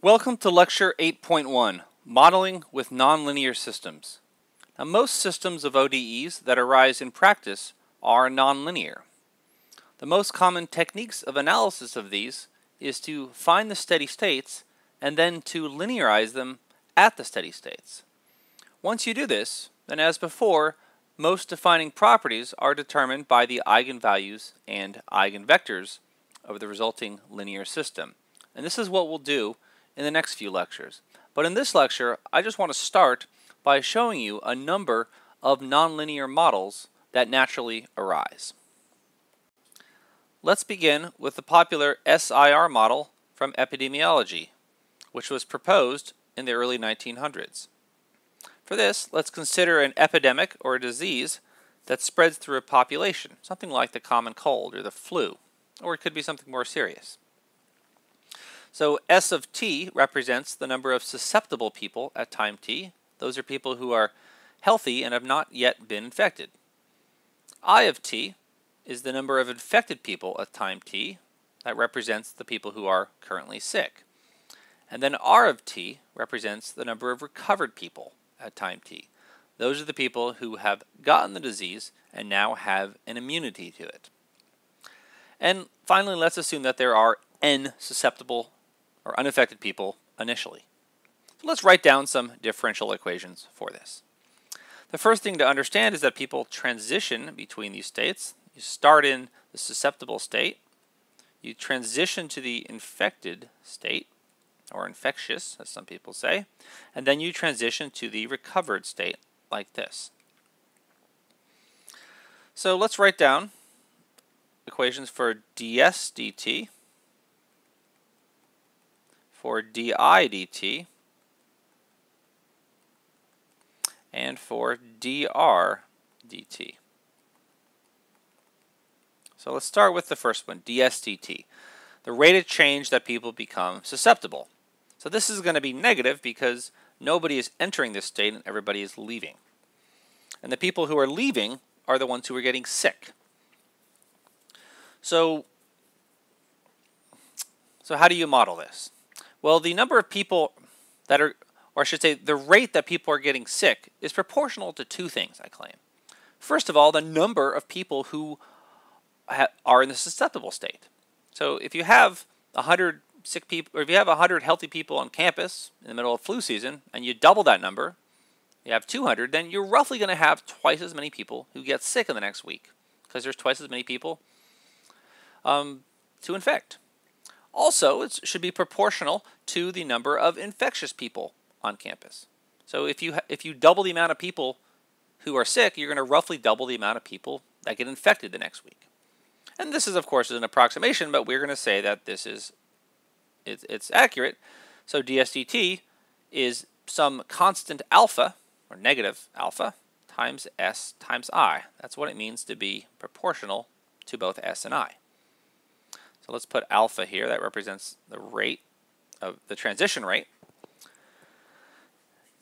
Welcome to Lecture 8.1, Modeling with Nonlinear Systems. Now, most systems of ODEs that arise in practice are nonlinear. The most common techniques of analysis of these is to find the steady states and then to linearize them at the steady states. Once you do this, then as before, most defining properties are determined by the eigenvalues and eigenvectors of the resulting linear system. And this is what we'll do in the next few lectures. But in this lecture, I just want to start by showing you a number of nonlinear models that naturally arise. Let's begin with the popular SIR model from epidemiology, which was proposed in the early 1900s. For this, let's consider an epidemic or a disease that spreads through a population, something like the common cold or the flu, or it could be something more serious. So S of t represents the number of susceptible people at time t. Those are people who are healthy and have not yet been infected. I of t is the number of infected people at time t. That represents the people who are currently sick. And then R of t represents the number of recovered people at time t. Those are the people who have gotten the disease and now have an immunity to it. And finally, let's assume that there are n susceptible or unaffected people initially. So let's write down some differential equations for this. The first thing to understand is that people transition between these states. You start in the susceptible state, you transition to the infected state, or infectious, as some people say, and then you transition to the recovered state, like this. So let's write down equations for ds dt for di dt and for dr dt. So let's start with the first one, ds dt, the rate of change that people become susceptible. So this is going to be negative because nobody is entering this state and everybody is leaving. And the people who are leaving are the ones who are getting sick. So, so how do you model this? Well, the number of people that are, or I should say, the rate that people are getting sick is proportional to two things, I claim. First of all, the number of people who are in the susceptible state. So if you have 100 sick people, or if you have 100 healthy people on campus in the middle of flu season, and you double that number, you have 200, then you're roughly going to have twice as many people who get sick in the next week, because there's twice as many people um, to infect. Also, it should be proportional to the number of infectious people on campus. So if you if you double the amount of people who are sick, you're going to roughly double the amount of people that get infected the next week. And this is, of course, an approximation, but we're going to say that this is it's, it's accurate. So dsdt is some constant alpha, or negative alpha, times s times i. That's what it means to be proportional to both s and i. So let's put alpha here. That represents the rate of the transition rate.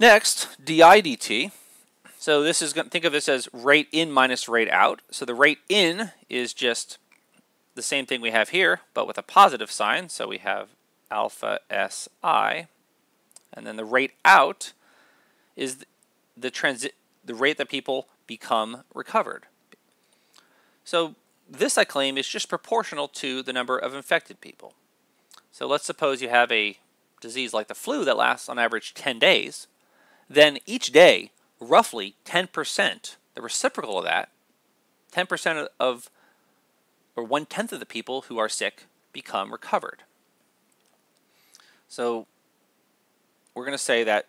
Next, di dt. So this is going to think of this as rate in minus rate out. So the rate in is just the same thing we have here, but with a positive sign. So we have alpha si, and then the rate out is the transit the rate that people become recovered. So this, I claim, is just proportional to the number of infected people. So let's suppose you have a disease like the flu that lasts on average 10 days. Then each day, roughly 10%, the reciprocal of that, 10% of, or one tenth of the people who are sick become recovered. So we're going to say that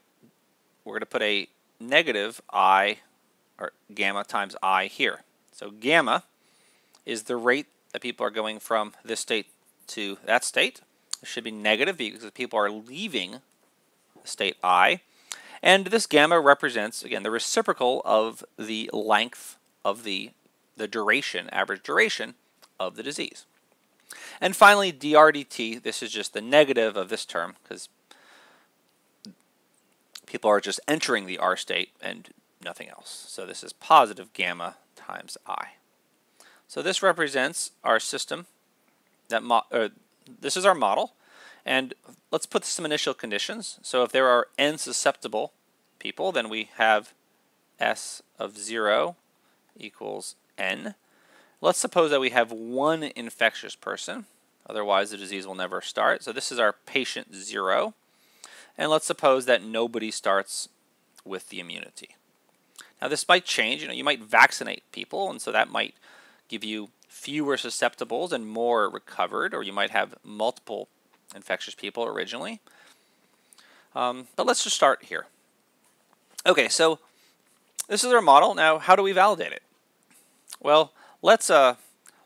we're going to put a negative i, or gamma times i here. So gamma is the rate that people are going from this state to that state. It should be negative because people are leaving state I. And this gamma represents, again, the reciprocal of the length of the, the duration, average duration of the disease. And finally, drdt, this is just the negative of this term because people are just entering the R state and nothing else. So this is positive gamma times I. So this represents our system. That mo uh, this is our model, And let's put some initial conditions. So if there are n susceptible people, then we have S of 0 equals n. Let's suppose that we have one infectious person. Otherwise, the disease will never start. So this is our patient 0. And let's suppose that nobody starts with the immunity. Now this might change. You know, you might vaccinate people, and so that might give you fewer susceptibles and more recovered, or you might have multiple infectious people originally. Um, but let's just start here. Okay, so this is our model. Now, how do we validate it? Well, let's uh,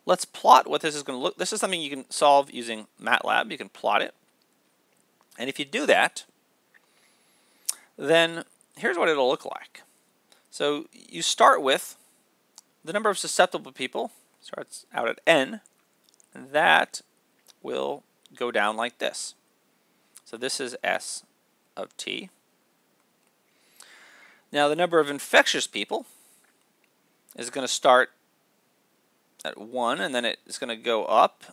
let's plot what this is going to look. This is something you can solve using MATLAB. You can plot it, and if you do that, then here's what it'll look like. So you start with the number of susceptible people starts out at n, and that will go down like this. So this is S of t. Now the number of infectious people is going to start at 1 and then it's going to go up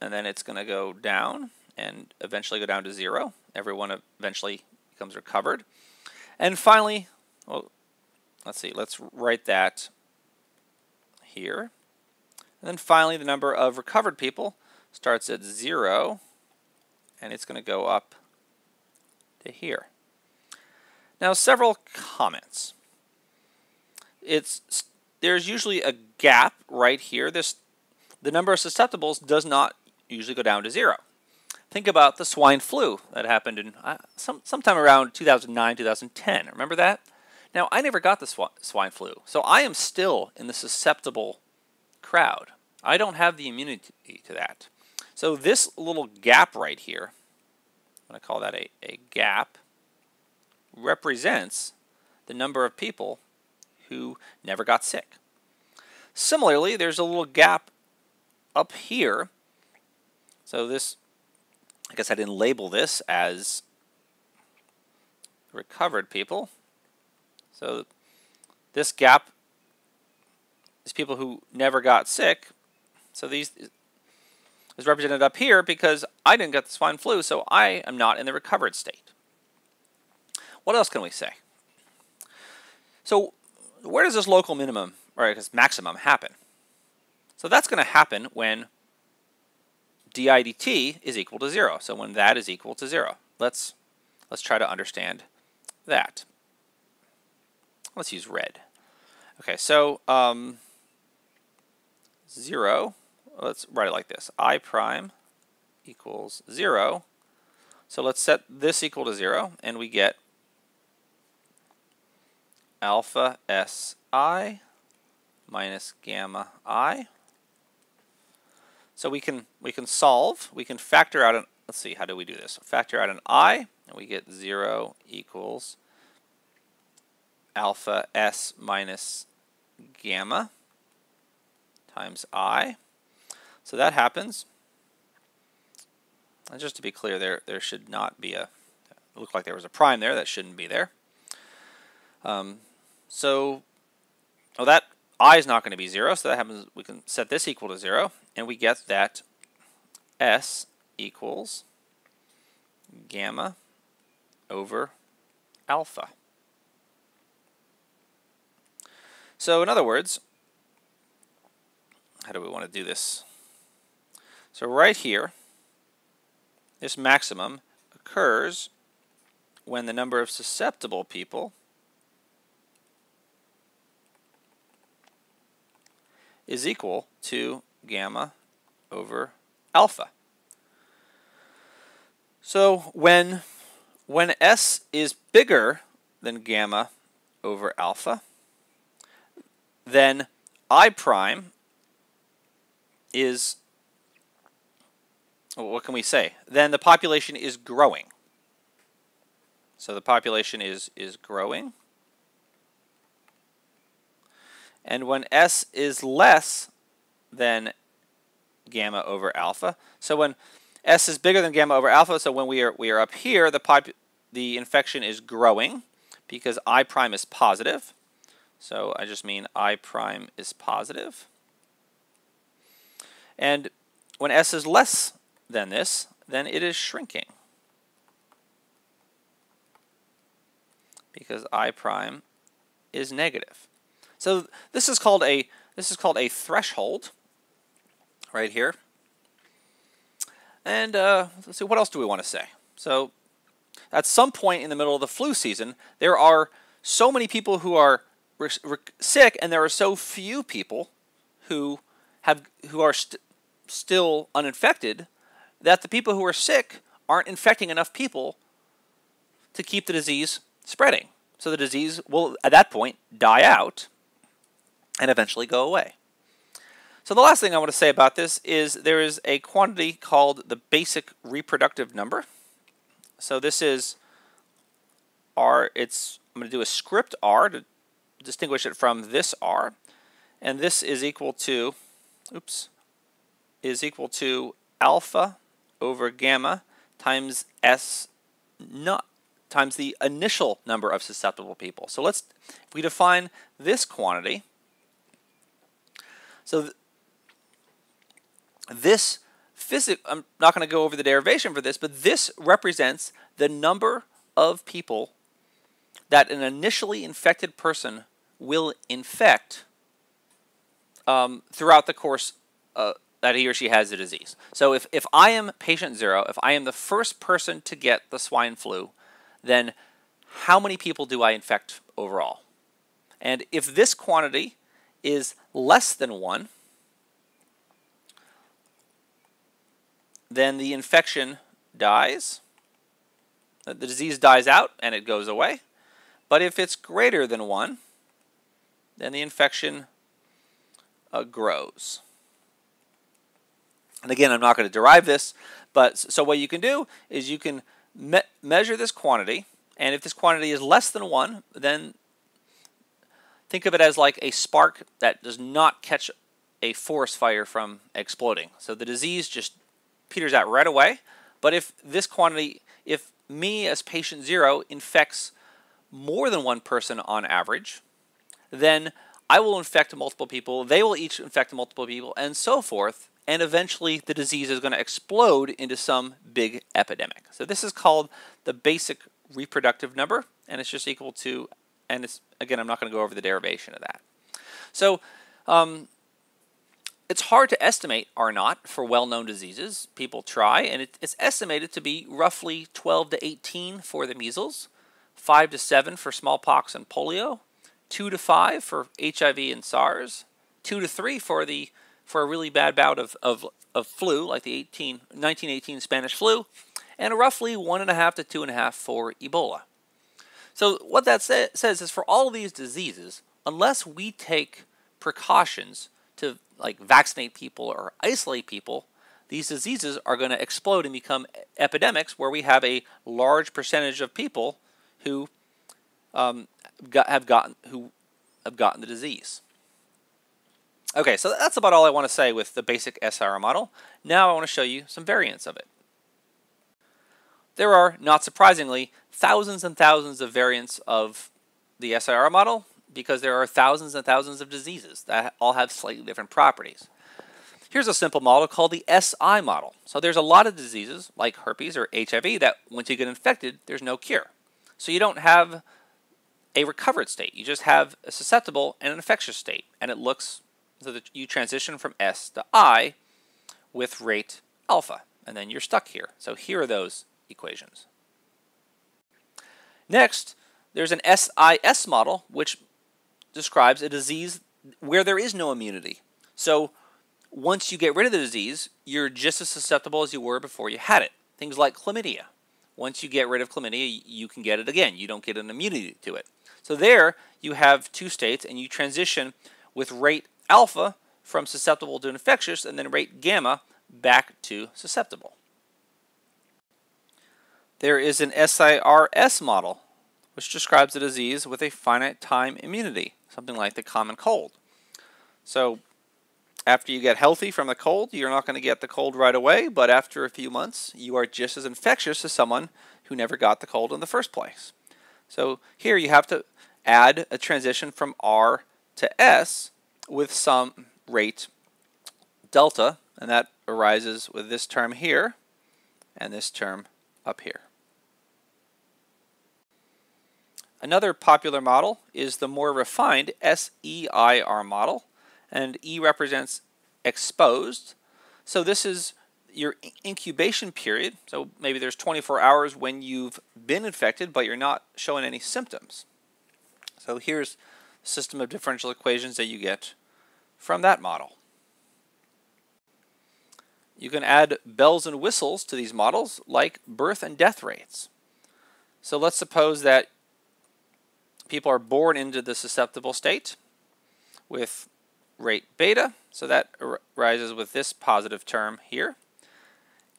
and then it's going to go down and eventually go down to 0. Everyone eventually becomes recovered. And finally, well, let's see, let's write that here. And then finally, the number of recovered people starts at 0 and it's going to go up to here. Now, several comments. It's there's usually a gap right here. This the number of susceptibles does not usually go down to zero. Think about the swine flu that happened in uh, some sometime around 2009, 2010. Remember that? Now, I never got the sw swine flu, so I am still in the susceptible crowd. I don't have the immunity to that. So this little gap right here, I'm going to call that a, a gap, represents the number of people who never got sick. Similarly, there's a little gap up here. So this, I guess I didn't label this as recovered people. So this gap is people who never got sick. So these is represented up here because I didn't get the swine flu, so I am not in the recovered state. What else can we say? So where does this local minimum, or guess maximum, happen? So that's going to happen when di dt is equal to 0. So when that is equal to 0. Let's, let's try to understand that. Let's use red. Okay, so um, 0, let's write it like this. i prime equals 0. So let's set this equal to 0, and we get alpha si minus gamma i. So we can we can solve, we can factor out an let's see, how do we do this? Factor out an i and we get 0 equals alpha s minus gamma times i. So that happens. And just to be clear, there there should not be a it looked like there was a prime there that shouldn't be there. Um, so, oh, that i is not going to be 0, so that happens, we can set this equal to 0, and we get that s equals gamma over alpha. So in other words, how do we want to do this? So right here, this maximum occurs when the number of susceptible people is equal to gamma over alpha. So when, when S is bigger than gamma over alpha, then I prime is, what can we say? Then the population is growing. So the population is, is growing. And when S is less than gamma over alpha, so when S is bigger than gamma over alpha, so when we are, we are up here, the, pop, the infection is growing because I prime is positive. So I just mean I prime is positive. And when S is less than this, then it is shrinking. Because I prime is negative. So this is called a this is called a threshold right here. And uh, let's see, what else do we want to say? So at some point in the middle of the flu season, there are so many people who are sick, and there are so few people who have who are st still uninfected that the people who are sick aren't infecting enough people to keep the disease spreading. So the disease will, at that point, die out and eventually go away. So the last thing I want to say about this is there is a quantity called the basic reproductive number. So this is R, it's, I'm going to do a script R to distinguish it from this R. And this is equal to, oops, is equal to alpha over gamma times S naught times the initial number of susceptible people. So let's, if we define this quantity, so th this physic, I'm not going to go over the derivation for this, but this represents the number of people that an initially infected person will infect um, throughout the course uh, that he or she has the disease. So if, if I am patient zero, if I am the first person to get the swine flu, then how many people do I infect overall? And if this quantity is less than 1, then the infection dies. The disease dies out and it goes away. But if it's greater than 1, then the infection uh, grows. And again, I'm not going to derive this, but so what you can do is you can me measure this quantity, and if this quantity is less than 1, then think of it as like a spark that does not catch a forest fire from exploding. So the disease just peters out right away. But if this quantity, if me as patient zero infects more than one person on average, then I will infect multiple people, they will each infect multiple people, and so forth and eventually the disease is going to explode into some big epidemic. So this is called the basic reproductive number, and it's just equal to, and it's again, I'm not going to go over the derivation of that. So um, it's hard to estimate R naught for well-known diseases. People try, and it, it's estimated to be roughly 12 to 18 for the measles, 5 to 7 for smallpox and polio, 2 to 5 for HIV and SARS, 2 to 3 for the for a really bad bout of, of, of flu, like the 18, 1918 Spanish flu, and roughly 1.5 to 2.5 for Ebola. So what that say, says is for all of these diseases, unless we take precautions to like vaccinate people or isolate people, these diseases are going to explode and become epidemics where we have a large percentage of people who um, got, have gotten who have gotten the disease. Okay, so that's about all I want to say with the basic SIR model. Now I want to show you some variants of it. There are, not surprisingly, thousands and thousands of variants of the SIR model because there are thousands and thousands of diseases that all have slightly different properties. Here's a simple model called the SI model. So there's a lot of diseases like herpes or HIV that once you get infected, there's no cure. So you don't have a recovered state. You just have a susceptible and an infectious state, and it looks so that you transition from S to I with rate alpha, and then you're stuck here. So here are those equations. Next, there's an SIS model, which describes a disease where there is no immunity. So once you get rid of the disease, you're just as susceptible as you were before you had it. Things like chlamydia. Once you get rid of chlamydia, you can get it again. You don't get an immunity to it. So there, you have two states, and you transition with rate alpha from susceptible to infectious, and then rate gamma back to susceptible. There is an SIRS model, which describes a disease with a finite time immunity, something like the common cold. So after you get healthy from the cold, you're not going to get the cold right away, but after a few months, you are just as infectious as someone who never got the cold in the first place. So here you have to add a transition from R to S with some rate delta, and that arises with this term here, and this term up here. Another popular model is the more refined SEIR model, and E represents exposed. So this is your incubation period. So maybe there's 24 hours when you've been infected, but you're not showing any symptoms. So here's the system of differential equations that you get from that model. You can add bells and whistles to these models like birth and death rates. So let's suppose that people are born into the susceptible state with rate beta, so that arises with this positive term here.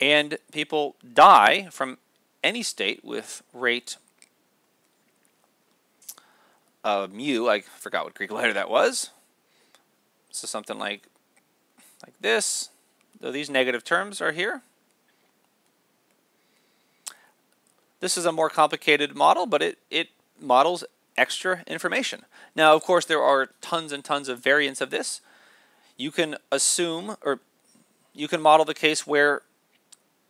And people die from any state with rate uh, mu, I forgot what Greek letter that was. So something like like this. So these negative terms are here. This is a more complicated model, but it, it models extra information. Now, of course, there are tons and tons of variants of this. You can assume, or you can model the case where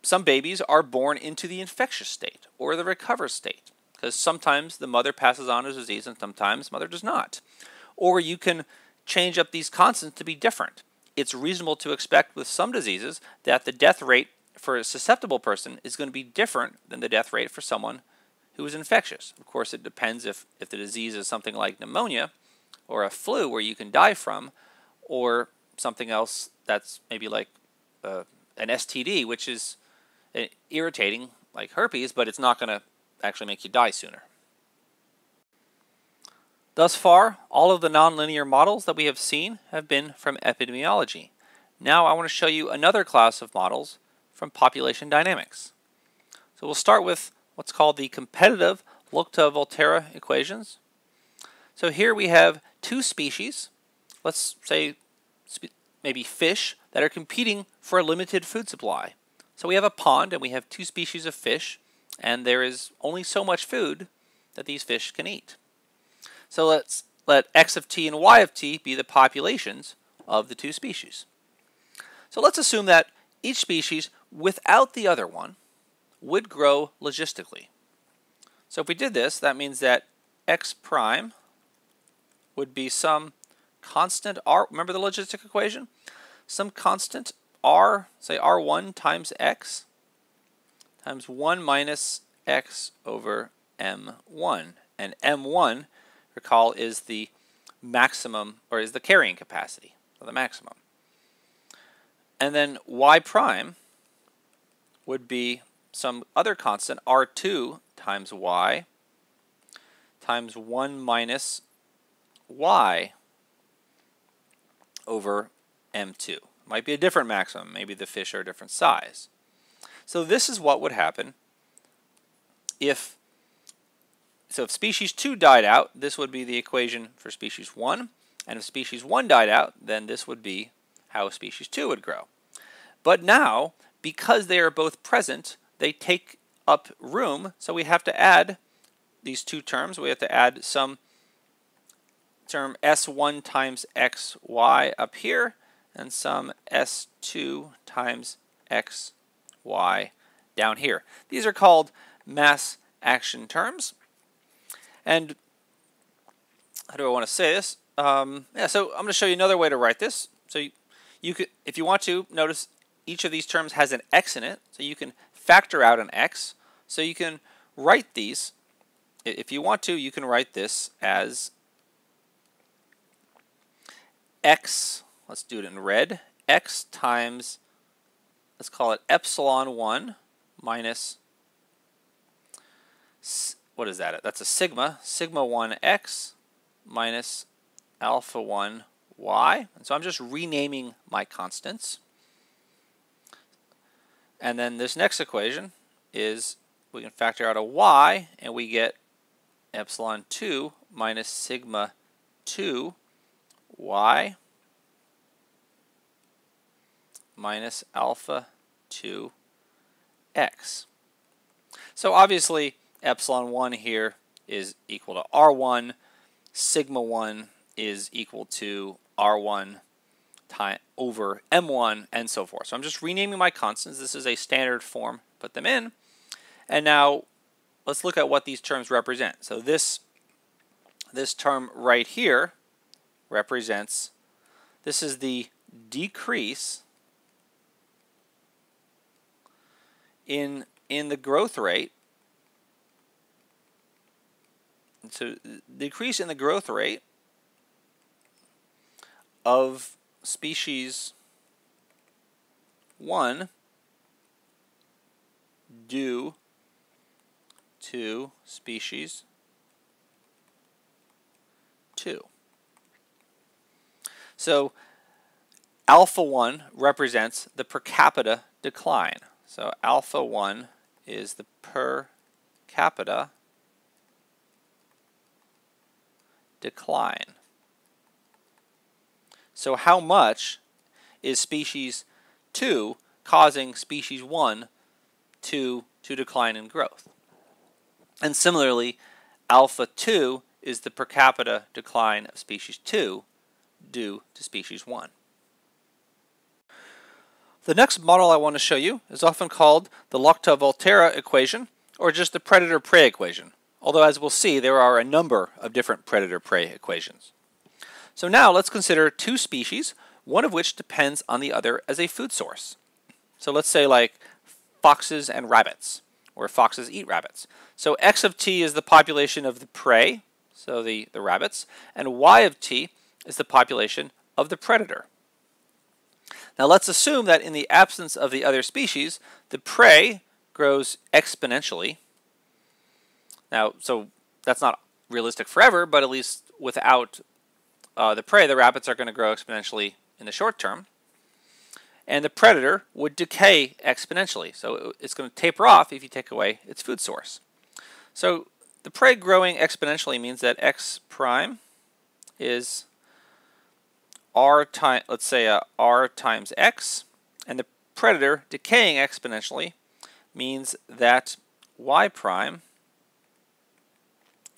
some babies are born into the infectious state or the recover state, because sometimes the mother passes on a disease and sometimes mother does not. Or you can change up these constants to be different. It's reasonable to expect with some diseases that the death rate for a susceptible person is going to be different than the death rate for someone who is infectious. Of course, it depends if, if the disease is something like pneumonia or a flu where you can die from, or something else that's maybe like uh, an STD, which is uh, irritating like herpes, but it's not going to actually make you die sooner. Thus far, all of the nonlinear models that we have seen have been from epidemiology. Now I want to show you another class of models from population dynamics. So we'll start with what's called the competitive Lotka-Volterra equations. So here we have two species, let's say maybe fish, that are competing for a limited food supply. So we have a pond and we have two species of fish, and there is only so much food that these fish can eat. So let's let x of t and y of t be the populations of the two species. So let's assume that each species, without the other one, would grow logistically. So if we did this, that means that x prime would be some constant r, remember the logistic equation? Some constant r, say r1 times x, times 1 minus x over m1. And m1, recall, is the maximum, or is the carrying capacity, or the maximum. And then y prime would be some other constant, r2 times y, times 1 minus y over m2. Might be a different maximum. Maybe the fish are a different size. So this is what would happen if so if species 2 died out, this would be the equation for species 1. And if species 1 died out, then this would be how species 2 would grow. But now, because they are both present, they take up room, so we have to add these two terms. We have to add some term s1 times xy up here and some s2 times xy down here. These are called mass action terms. And how do I want to say this? Um, yeah, so I'm going to show you another way to write this. So you, you could, if you want to, notice each of these terms has an x in it, so you can factor out an x. So you can write these, if you want to, you can write this as x, let's do it in red, x times, let's call it epsilon 1 minus, what is that? That's a sigma, sigma 1x minus alpha 1 y. And so I'm just renaming my constants. And then this next equation is we can factor out a y and we get epsilon 2 minus sigma 2 y minus alpha 2 x. So obviously epsilon 1 here is equal to r1, sigma 1 is equal to r1 time over m1 and so forth. So I'm just renaming my constants. This is a standard form put them in. And now let's look at what these terms represent. So this, this term right here represents, this is the decrease in, in the growth rate. So decrease in the growth rate of species 1 due to species 2. So alpha 1 represents the per capita decline. So alpha 1 is the per capita decline. So how much is species 2 causing species 1 to, to decline in growth? And similarly, alpha 2 is the per capita decline of species 2 due to species 1. The next model I want to show you is often called the Lotka-Volterra equation or just the predator-prey equation, although as we'll see there are a number of different predator-prey equations. So now let's consider two species, one of which depends on the other as a food source. So let's say like foxes and rabbits, or foxes eat rabbits. So x of t is the population of the prey, so the, the rabbits, and y of t is the population of the predator. Now let's assume that in the absence of the other species, the prey grows exponentially. Now, so that's not realistic forever, but at least without uh, the prey, the rabbits are going to grow exponentially in the short term. And the predator would decay exponentially. So it's going to taper off if you take away its food source. So the prey growing exponentially means that x prime is r time, let's say uh, r times x, and the predator decaying exponentially means that y prime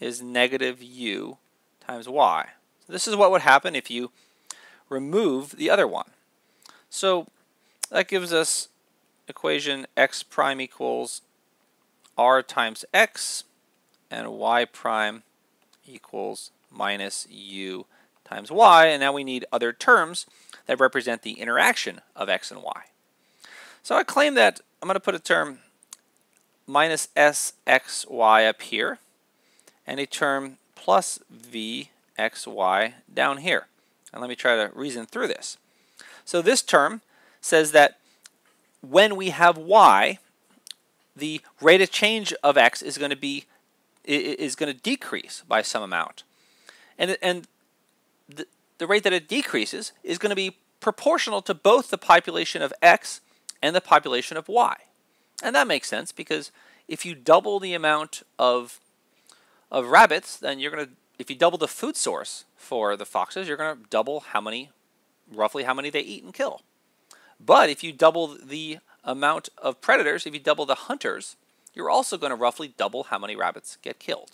is negative u times y. This is what would happen if you remove the other one. So that gives us equation x prime equals r times x and y prime equals minus u times y. And now we need other terms that represent the interaction of x and y. So I claim that I'm going to put a term minus sxy up here and a term plus v x, y down here. And let me try to reason through this. So this term says that when we have y, the rate of change of x is going to be is going to decrease by some amount. And, and the, the rate that it decreases is going to be proportional to both the population of x and the population of y. And that makes sense because if you double the amount of, of rabbits, then you're going to if you double the food source for the foxes, you're going to double how many, roughly how many they eat and kill. But if you double the amount of predators, if you double the hunters, you're also going to roughly double how many rabbits get killed.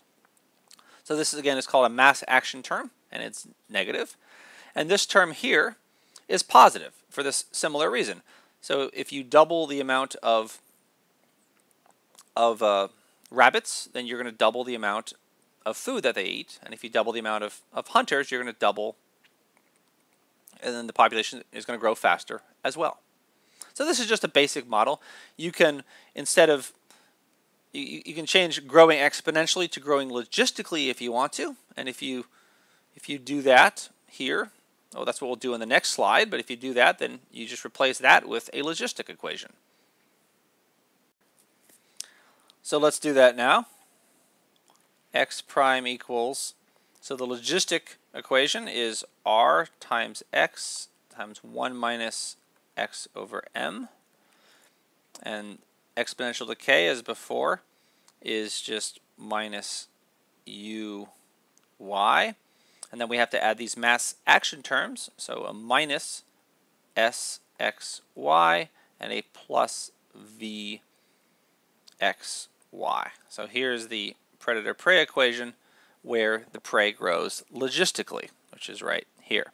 So this is again is called a mass action term, and it's negative. And this term here is positive for this similar reason. So if you double the amount of of uh, rabbits, then you're going to double the amount of food that they eat, and if you double the amount of, of hunters, you're going to double, and then the population is going to grow faster as well. So this is just a basic model. You can, instead of, you, you can change growing exponentially to growing logistically if you want to, and if you, if you do that here, oh, that's what we'll do in the next slide, but if you do that, then you just replace that with a logistic equation. So let's do that now x prime equals, so the logistic equation is r times x times 1 minus x over m. And exponential decay, as before, is just minus u y. And then we have to add these mass action terms, so a minus s x y and a plus v x y. So here's the predator-prey equation where the prey grows logistically, which is right here.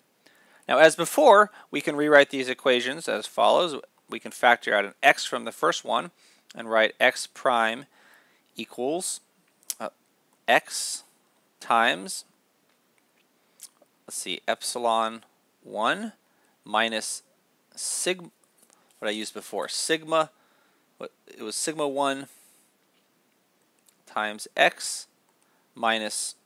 Now as before, we can rewrite these equations as follows. We can factor out an x from the first one, and write x prime equals uh, x times, let's see, epsilon 1 minus sigma, what I used before, sigma, what it was sigma 1 times x minus,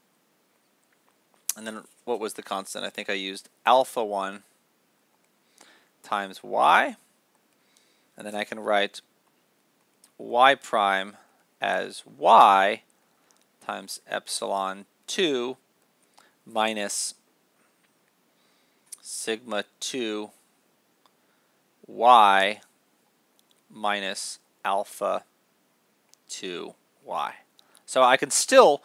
and then what was the constant? I think I used alpha 1 times y, and then I can write y prime as y times epsilon 2 minus sigma 2 y minus alpha 2 y. So I can still,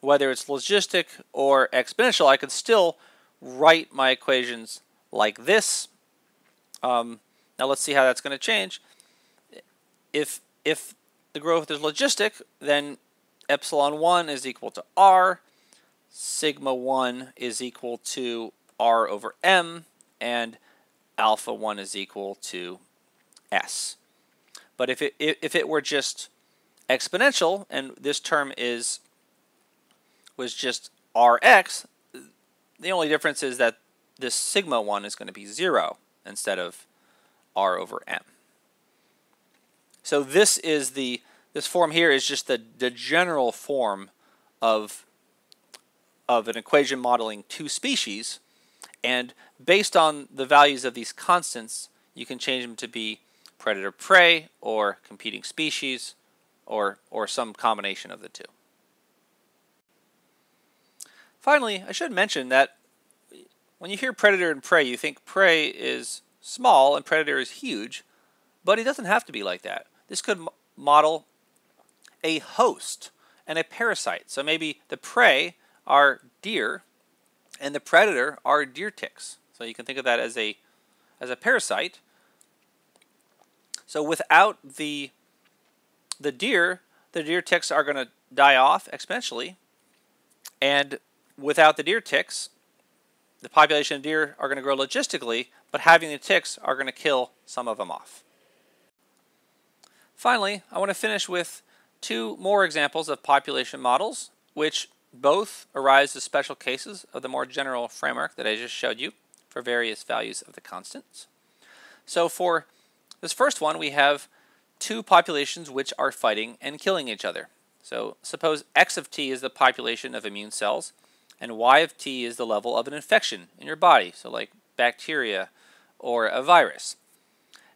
whether it's logistic or exponential, I can still write my equations like this. Um, now let's see how that's going to change. If, if the growth is logistic, then epsilon 1 is equal to r, sigma 1 is equal to r over m, and alpha 1 is equal to s. But if it, if it were just exponential, and this term is was just rx, the only difference is that this sigma 1 is going to be 0 instead of r over m. So this is the this form here is just the, the general form of of an equation modeling two species and based on the values of these constants you can change them to be predator prey or competing species or or some combination of the two. Finally, I should mention that when you hear predator and prey, you think prey is small and predator is huge, but it doesn't have to be like that. This could model a host and a parasite. So maybe the prey are deer and the predator are deer ticks. So you can think of that as a as a parasite. So without the the deer, the deer ticks are going to die off exponentially. And without the deer ticks, the population of deer are going to grow logistically, but having the ticks are going to kill some of them off. Finally, I want to finish with two more examples of population models, which both arise as special cases of the more general framework that I just showed you for various values of the constants. So for this first one, we have two populations which are fighting and killing each other. So suppose x of t is the population of immune cells, and y of t is the level of an infection in your body, so like bacteria or a virus.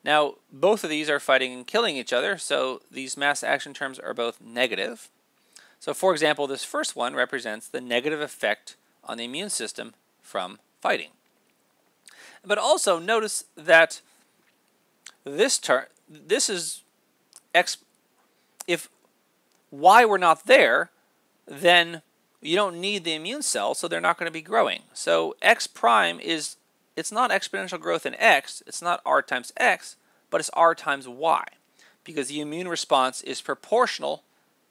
Now, both of these are fighting and killing each other, so these mass action terms are both negative. So for example, this first one represents the negative effect on the immune system from fighting. But also notice that this term, this is x, if y were not there, then you don't need the immune cells, so they're not going to be growing. So x prime is it's not exponential growth in x, it's not r times x, but it's r times y because the immune response is proportional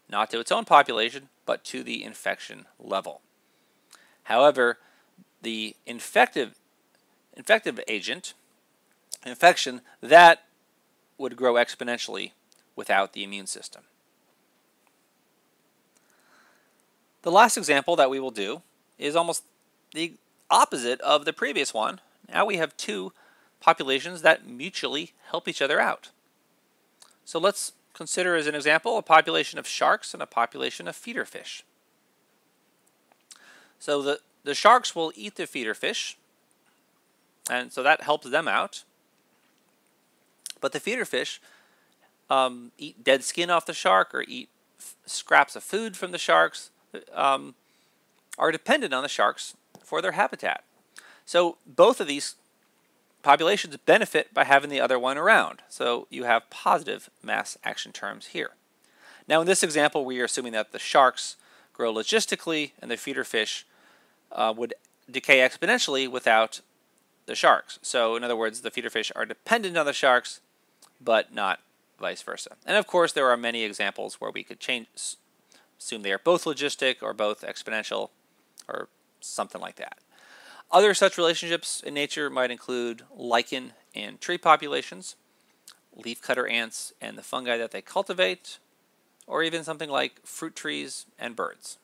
not to its own population, but to the infection level. However, the infective, infective agent, infection, that would grow exponentially without the immune system. The last example that we will do is almost the opposite of the previous one, now we have two populations that mutually help each other out. So let's consider as an example a population of sharks and a population of feeder fish. So the, the sharks will eat the feeder fish, and so that helps them out. But the feeder fish um, eat dead skin off the shark or eat scraps of food from the sharks, um, are dependent on the sharks for their habitat. So both of these populations benefit by having the other one around. So you have positive mass action terms here. Now in this example, we are assuming that the sharks grow logistically and the feeder fish uh, would decay exponentially without the sharks. So in other words, the feeder fish are dependent on the sharks, but not vice versa. And of course, there are many examples where we could change, assume they are both logistic or both exponential or something like that. Other such relationships in nature might include lichen and tree populations, leafcutter ants and the fungi that they cultivate, or even something like fruit trees and birds.